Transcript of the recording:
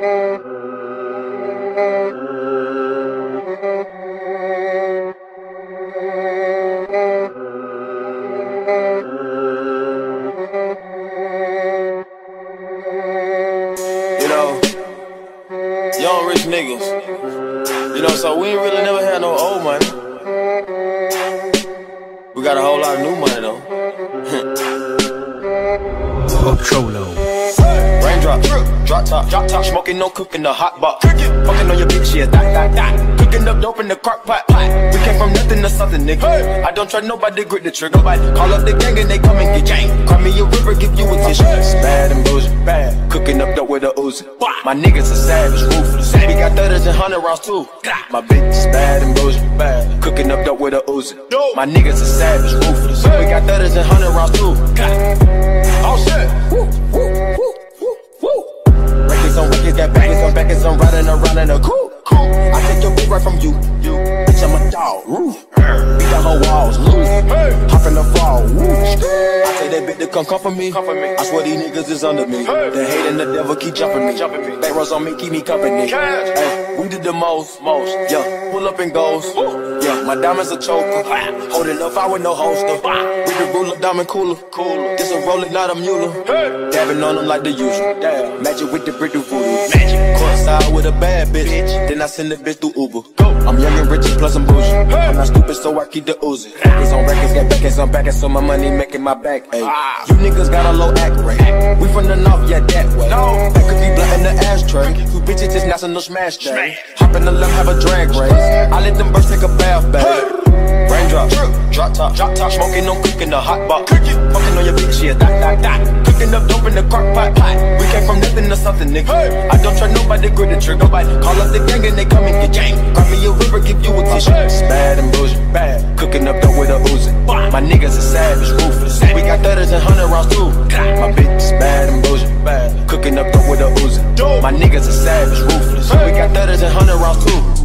You know, young rich niggas. You know, so we ain't really never had no old money. We got a whole lot of new money though. Cholo. Raindrop, drop top, drop top, smoking, no cooking, the hot box. Fucking on your bitch, yeah, that, that, that. Cooking up dope in the crock pot, pot. We came from nothing to something, nigga. I don't trust nobody, grip the trigger. Nobody call up the gang and they come and get gang. Call me a river, give you a tissue. It's bad and bullshit, bad. Cooking up dope with a Uzi. My niggas are savage, ruthless. We got thudders and hundred rounds too. My bitch is bad and bullshit, bad. Cooking up dope with a Uzi. My niggas are savage, ruthless. We got thudders and hundred rounds too. Oh shit. Backers I'm riding around in a coupe. I take your bitch right from you. You, bitch, I'm a dog. Roof. Beat down her walls, loose. Hop in the fall. Woo. I take that bitch to come comfort me. I swear these niggas is under me. The hate and the devil keep jumping me. Back rows on me, keep me company. Hey, we did the most, most. Yeah, pull up and goes. Yeah, my diamonds a choker. Holding up, I with no holster. With the ruler, diamond cooler. Cooler. This a roller, not a mule. Dabbing on them like the usual. Damn. Magic with the brick do voodoo. Magic. Courtside with a bad bitch. Then I send the bitch through Uber. I'm young and rich and plus I'm bougie. I'm not stupid, so I keep the Uzi. Records on records, got backers on backers, so my money making my back. Ay. You niggas got a low act rate. We from the north, yeah, that way. That could be blunt in the ashtray. You bitches just national smash day. Hop in the left, have a drag race. I let them birds take a bath, babe. Drop top, drop top, smoking on cooking the hot box. Fucking on your bitch, yeah, that, that, that. Cooking up dope in the crock pot, pot. We came from nothing to something, nigga. I don't trust nobody, grip the trigger. Nobody call up the gang and they come and get gang. Grab me a river, give you a tissue. It's bad and bullshit, bad. Cooking up dope with a Uzi. My niggas are savage, ruthless. We got thudders and hundred rounds too. My bitch is bad and bullshit, bad. Cooking up dope with a Uzi. My niggas are savage, ruthless. We got thudders and hundred rounds too.